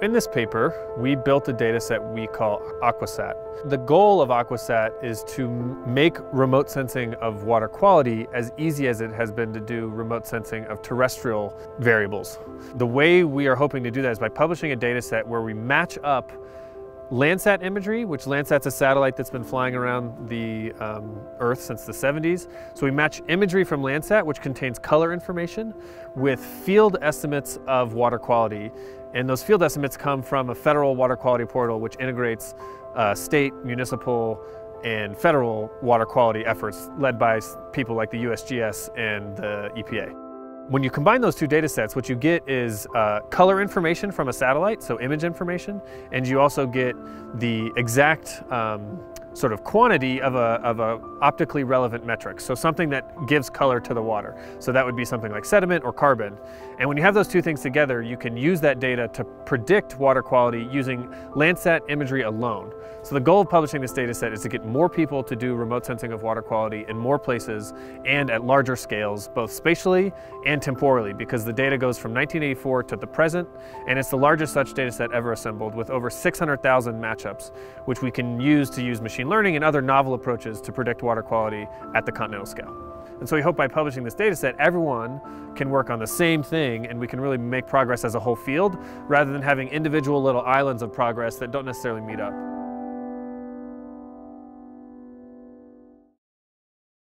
In this paper, we built a data set we call Aquasat. The goal of Aquasat is to make remote sensing of water quality as easy as it has been to do remote sensing of terrestrial variables. The way we are hoping to do that is by publishing a data set where we match up Landsat imagery, which Landsat's a satellite that's been flying around the um, Earth since the 70s. So we match imagery from Landsat, which contains color information, with field estimates of water quality. And those field estimates come from a federal water quality portal, which integrates uh, state, municipal, and federal water quality efforts led by people like the USGS and the EPA. When you combine those two data sets, what you get is uh, color information from a satellite, so image information, and you also get the exact um, sort of quantity of a, of a optically relevant metric, so something that gives color to the water. So that would be something like sediment or carbon. And when you have those two things together, you can use that data to predict water quality using Landsat imagery alone. So the goal of publishing this data set is to get more people to do remote sensing of water quality in more places and at larger scales, both spatially and temporally, because the data goes from 1984 to the present, and it's the largest such data set ever assembled with over 600,000 matchups, which we can use to use machine learning and other novel approaches to predict water quality at the continental scale. And so we hope by publishing this data set, everyone can work on the same thing and we can really make progress as a whole field rather than having individual little islands of progress that don't necessarily meet up.